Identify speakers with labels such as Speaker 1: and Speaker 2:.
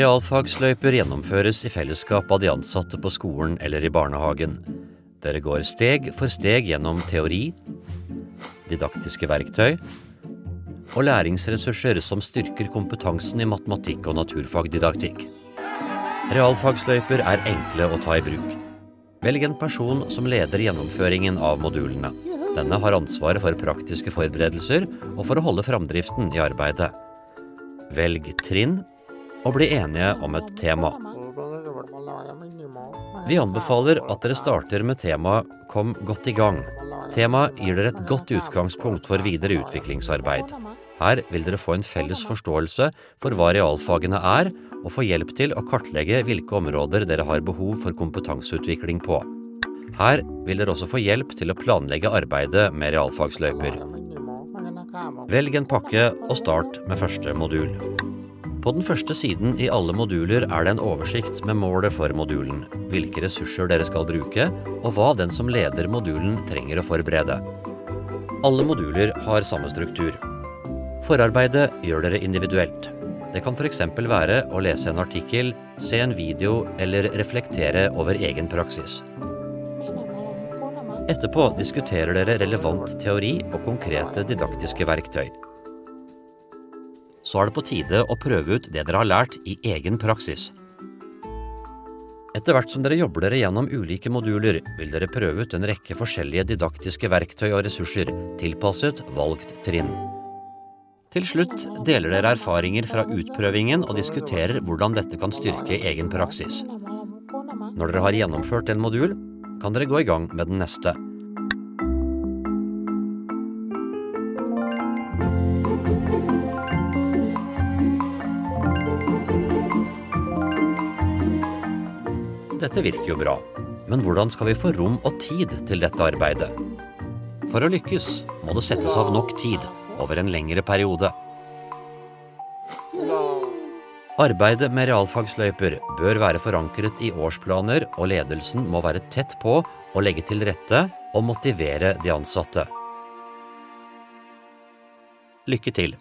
Speaker 1: Realfagsløyper gjennomføres i fellesskap av de ansatte på skolen eller i barnehagen. Dere går steg for steg gjennom teori, didaktiske verktøy og læringsressurser som styrker kompetansen i matematikk og naturfagdidaktikk. Realfagsløyper er enkle å ta i bruk. Velg en person som leder gjennomføringen av modulene. Denne har ansvaret for praktiske forberedelser og for å holde framdriften i arbeidet. Velg trinn og bli enige om et tema. Vi anbefaler at dere starter med temaet 'Kom godt i gang'. Temaet gir dere et godt utgangspunkt for videre utviklingsarbeid. Her vil dere få en felles forståelse for hva realfagene er, og få hjelp til å kartlegge hvilke områder dere har behov for kompetanseutvikling på. Her vil dere også få hjelp til å planlegge arbeidet med realfagsløyper. Velg en pakke og start med første modul. På den første siden i alle moduler er det en oversikt med målet for modulen, hvilke ressurser dere skal bruke, og hva den som leder modulen trenger å forberede. Alle moduler har samme struktur. Forarbeidet gjør dere individuelt. Det kan f.eks. være å lese en artikkel, se en video eller reflektere over egen praksis. Etterpå diskuterer dere relevant teori og konkrete didaktiske verktøy. Så er det på tide å prøve ut det dere har lært i egen praksis. Etter hvert som dere jobber dere gjennom ulike moduler, vil dere prøve ut en rekke forskjellige didaktiske verktøy og ressurser, tilpasset valgt trinn. Til slutt deler dere erfaringer fra utprøvingen og diskuterer hvordan dette kan styrke egen praksis. Når dere har gjennomført en modul, kan dere gå i gang med den neste. Dette virker jo bra, men hvordan skal vi få rom og tid til dette arbeidet? For å lykkes må det settes av nok tid over en lengre periode. Arbeidet med realfagsløyper bør være forankret i årsplaner, og ledelsen må være tett på å legge til rette og motivere de ansatte. Lykke til!